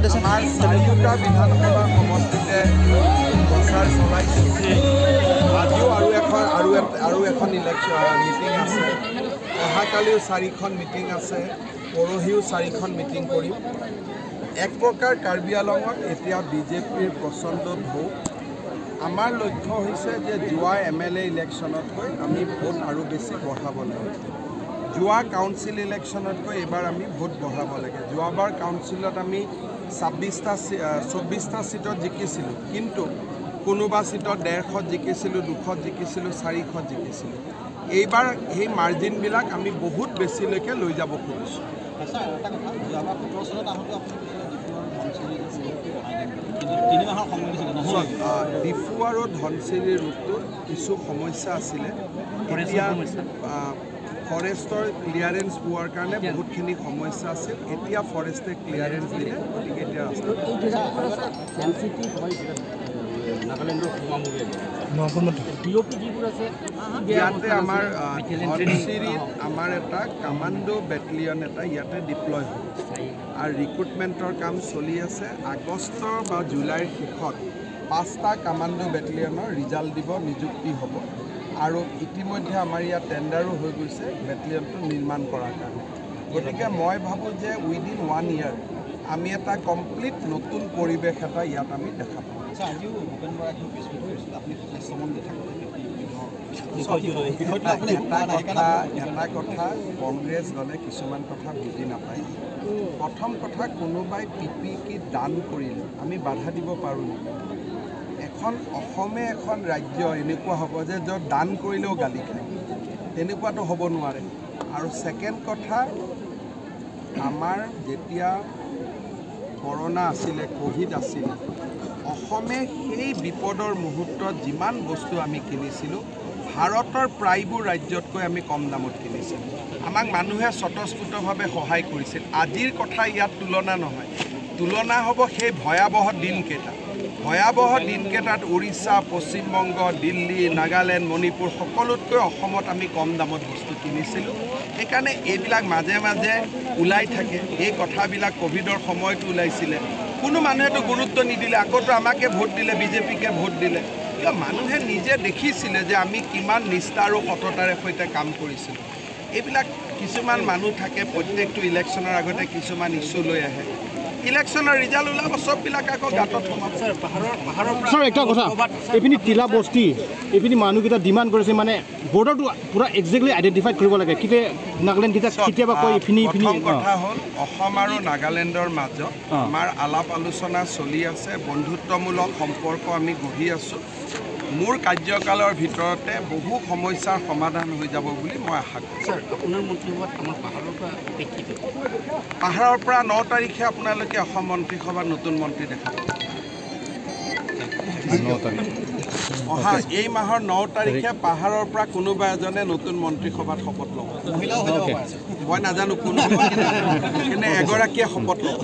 আমাৰ চাৰিটা বিধানসভা সমষ্টিতে প্ৰচাৰ চলাইছোঁ আজিও আৰু এখন আৰু আৰু এখন ইলেকশ্যন মিটিং আছে। অহাকালিও চাৰিখন মিটিং আছে পৰহিও চাৰিখন মিটিং কৰিম। এক প্ৰকাৰ কাৰ্বি আলঙত এতিয়া বিজেপিৰ প্ৰচণ্ড ঢৌ আমাৰ লক্ষ্য হৈছে যে যোৱা এম এল এ ইলেকশ্যনতকৈ আমি ভোট আৰু বেছি বঢ়াব লাগে যোৱা কাউন্সিল ইলেকশ্যনতকৈ এইবাৰ আমি ভোট বঢ়াব লাগে। যোৱাবাৰ কাউন্সিলত আমি ছাব্বিছটা চৌব্বিছটা ছিটত জিকিছিলোঁ। কিন্তু কোনোবা ছিটত ডেৰশত জিকিছিলোঁ দুশত জিকিছিলোঁ চাৰিশত জিকিছিলোঁ। এইবাৰ সেই মাৰ্জিনবিলাক আমি বহুত বেছিলৈকে লৈ যাব খুজিছোঁ। ডিফু আৰু ধনচিৰিৰ ৰোগটোত কিছু সমস্যা আছিলে। এতিয়া ফৰেষ্টৰ ক্লিয়াৰেঞ্চ পোৱাৰ কাৰণে বহুতখিনি সমস্যা আছিল। এতিয়া ফৰেষ্টে ক্লিয়াৰেঞ্চ দিলে গতিকে এতিয়া ইয়াতে আমাৰ আমাৰ এটা কামাণ্ডো বেটেলিয়ন এটা ইয়াতে ডিপ্লয় হ'ল আৰু ৰিক্ৰুটমেণ্টৰ কাম চলি আছে। আগষ্টৰ বা জুলাইৰ শেষত পাঁচটা কামাণ্ডো বেটেলিয়নৰ ৰিজাল্ট দিব নিযুক্তি হ'ব। আৰু ইতিমধ্যে আমাৰ ইয়াত টেণ্ডাৰো হৈ গৈছে বেটেলিয়নটো নিৰ্মাণ কৰাৰ কাৰণে। গতিকে মই ভাবোঁ যে উইদিন ওৱান ইয়াৰ আমি এটা কমপ্লিট নতুন পৰিৱেশ এটা ইয়াত আমি দেখা পাম। আপুনি এটা কথা সেইকাৰণে এটা কথা কংগ্ৰেছ দলে কিছুমান কথা বুজি নাপায়। প্ৰথম কথা কোনোবাই পি পি কিট দান কৰিলে আমি বাধা দিব পাৰোঁ নেকি? এখন অসমে এখন ৰাজ্য এনেকুৱা হ'ব যে য'ত দান কৰিলেও গালি খায়। তেনেকুৱাতো হ'ব নোৱাৰে। আৰু ছেকেণ্ড কথা আমাৰ যেতিয়া কৰ'না আছিলে ক'ভিড আছিলে অসমে সেই বিপদৰ মুহূৰ্তত যিমান বস্তু আমি কিনিছিলোঁ ভাৰতৰ প্ৰায়বোৰ ৰাজ্যতকৈ আমি কম দামত কিনিছিলোঁ। আমাক মানুহে স্বতঃস্ফূৰ্তভাৱে সহায় কৰিছিল। আজিৰ কথা ইয়াত তুলনা নহয়। তুলনা হ'ব সেই ভয়াৱহ দিনকেইটা। ভয়াৱহ দিনকেইটাত উৰিষ্যা পশ্চিমবংগ দিল্লী নাগালেণ্ড মণিপুৰ সকলোতকৈ অসমত আমি কম দামত বস্তু কিনিছিলোঁ। সেইকাৰণে এইবিলাক মাজে মাজে ওলাই থাকে। এই কথাবিলাক ক'ভিডৰ সময়তো ওলাইছিলে। কোনো মানুহেতো গুৰুত্ব নিদিলে। আগতো আমাকে ভোট দিলে বিজেপিকে ভোট দিলে। কিয়? মানুহে নিজে দেখিছিলে যে আমি কিমান নিষ্ঠা আৰু সততাৰে সৈতে কাম কৰিছিলোঁ। এইবিলাক কিছুমান মানুহ থাকে প্ৰত্যেকটো ইলেকশ্যনৰ আগতে কিছুমান ইছ্যু লৈ আহে। ইলেকশ্যনৰ ৰিজাল্ট ওলাব চববিলাক আকৌ গাঁতত সোমাব। পাহাৰৰ পাহাৰৰ ছাৰ একটা কথা এইপিনি তিলা বস্তি এইপিনি মানুহকেইটা ডিমাণ্ড কৰিছে মানে বৰ্ডাৰটো পূৰা একজেক্টলি আইডেণ্টিফাইড কৰিব লাগে। কেতিয়া নাগালেণ্ড কেতিয়া কেতিয়াবা কয় ইপিনি প্ৰথম কথা হ'ল অসম আৰু নাগালেণ্ডৰ মাজত। আমাৰ আলাপ আলোচনা চলি আছে বন্ধুত্বমূলক সম্পৰ্ক আমি গঢ়ি আছোঁ। মোৰ কাৰ্যকালৰ ভিতৰতে বহু সমস্যাৰ সমাধান হৈ যাব বুলি মই আশা কৰোঁ। স্যাৰ আপনাৰ মন্ত্ৰিসভাত আমাৰ পাহাড়েৰ পৰা পাহাৰৰ পৰা ন তাৰিখে আপোনালোকে অসম মন্ত্ৰীসভাত নতুন মন্ত্ৰী দেখা পাব। অহা এই মাহৰ ন তাৰিখে পাহাৰৰ পৰা কোনোবা এজনে নতুন মন্ত্ৰীসভাত শপত ল'ব। মই নাজানো কোন এগৰাকীয়ে শপত ল'ব।